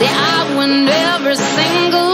That I win every single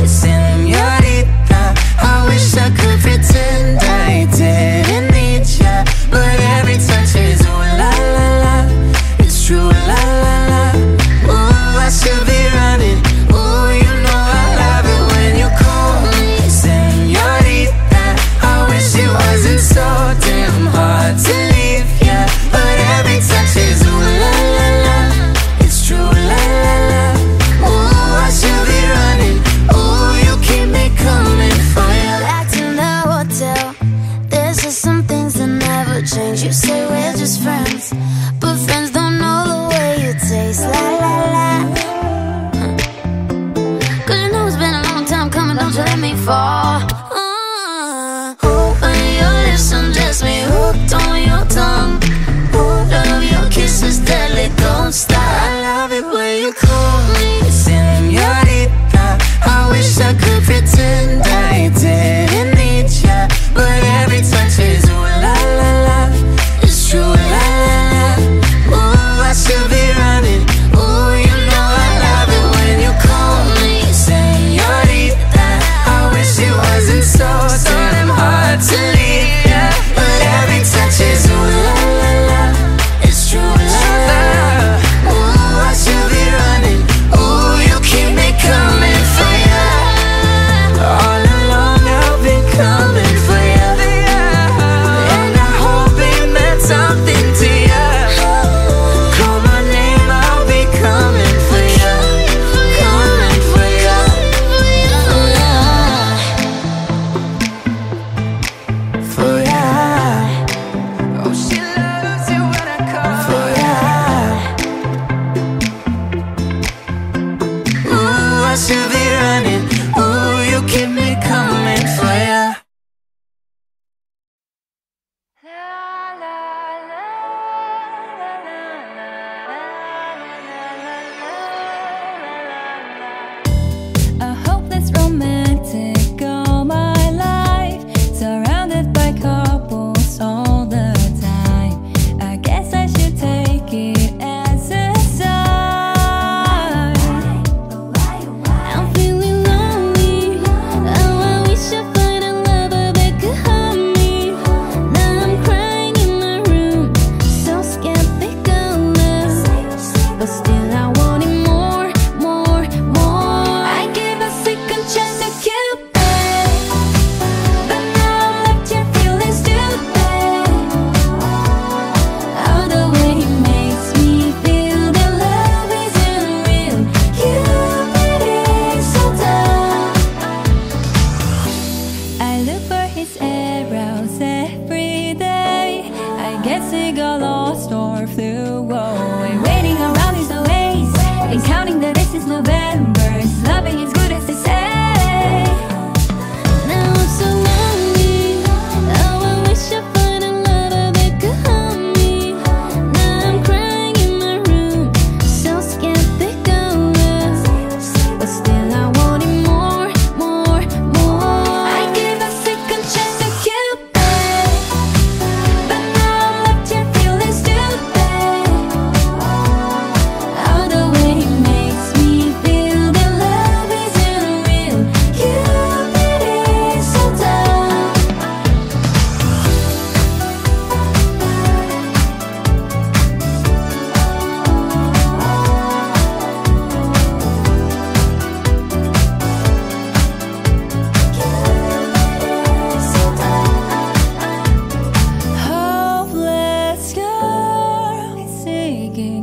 It's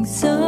so